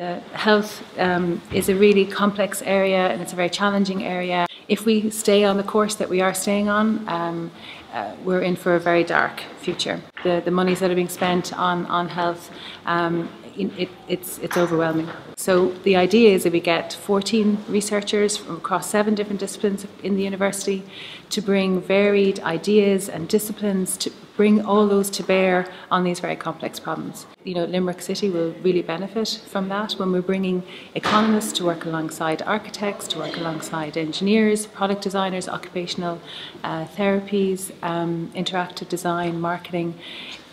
Uh, health um, is a really complex area and it's a very challenging area. If we stay on the course that we are staying on, um, uh, we're in for a very dark future. The, the monies that are being spent on, on health, um, it, it's, it's overwhelming. So the idea is that we get 14 researchers from across seven different disciplines in the university to bring varied ideas and disciplines to bring all those to bear on these very complex problems. You know, Limerick City will really benefit from that when we're bringing economists to work alongside architects, to work alongside engineers, product designers, occupational uh, therapies, um, interactive design, marketing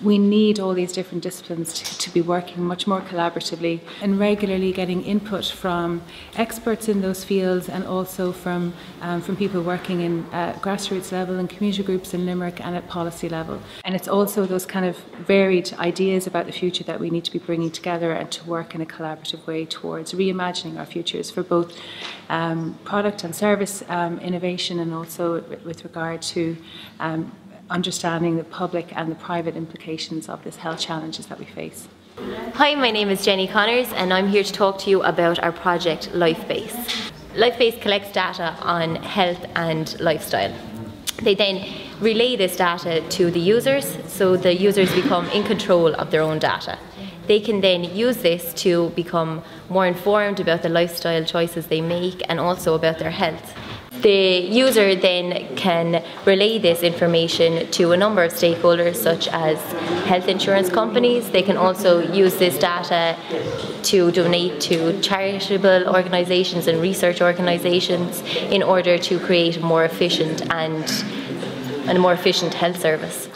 we need all these different disciplines to, to, be working much more collaboratively and regularly getting input from experts in those fields and also from, um, from people working in uh, grassroots level and community groups in Limerick and at policy level. And it's also those kind of varied ideas about the future that we need to be bringing together and to work in a collaborative way towards reimagining our futures for both um, product and service um, innovation and also with regard to um, understanding the public and the private implications of this health challenges that we face. Hi, my name is Jenny Connors and I'm here to talk to you about our project LifeBase. LifeBase collects data on health and lifestyle. They then relay this data to the users so the users become in control of their own data. They can then use this to become more informed about the lifestyle choices they make and also about their health. The user then can relay this information to a number of stakeholders such as health insurance companies. They can also use this data to donate to charitable organisations and research organisations in order to create a more efficient and, and a more efficient health service.